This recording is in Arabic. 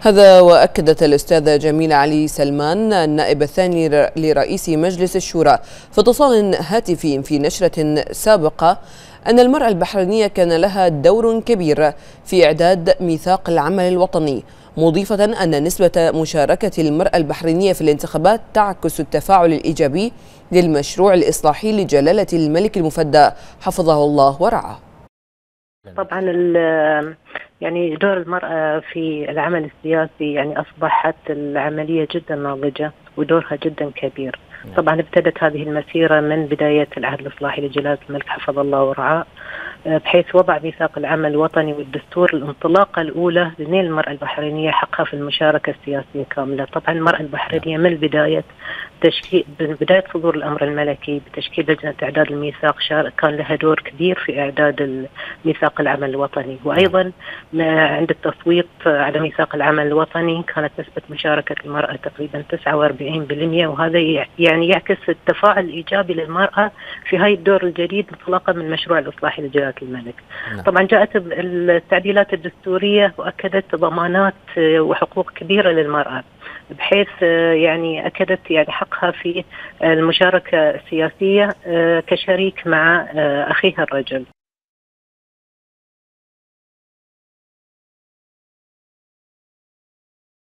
هذا وأكدت الأستاذة جميلة علي سلمان النائب الثاني لرئيس مجلس الشورى في اتصال هاتفي في نشرة سابقة أن المرأة البحرينية كان لها دور كبير في إعداد ميثاق العمل الوطني مضيفة أن نسبة مشاركة المرأة البحرينية في الانتخابات تعكس التفاعل الإيجابي للمشروع الإصلاحي لجلالة الملك المفدى حفظه الله ورعاه. طبعا يعني دور المرأة في العمل السياسي يعني أصبحت العملية جدا ناضجة ودورها جدا كبير. طبعا ابتدت هذه المسيرة من بداية العهد الإصلاحي لجلالة الملك حفظ الله ورعاه بحيث وضع ميثاق العمل الوطني والدستور الانطلاقة الأولى لنيل المرأة البحرينية حقها في المشاركة السياسية كاملة. طبعا المرأة البحرينية من بداية تشكيل بداية صدور الأمر الملكي بتشكيل لجنة إعداد الميثاق كان لها دور كبير في إعداد ميثاق العمل الوطني. وأيضا عند التصويت على ميثاق العمل الوطني كانت نسبة مشاركة المرأة تقريبا 49% وهذا يعني يعكس التفاعل الإيجابي للمرأة في هاي الدور الجديد انطلاقا من مشروع الإصلاحي لجلالة الملك. نعم. طبعا جاءت التعديلات الدستورية وأكدت ضمانات وحقوق كبيرة للمرأة. بحيث يعني أكدت يعني حقها في المشاركة السياسية كشريك مع أخيها الرجل.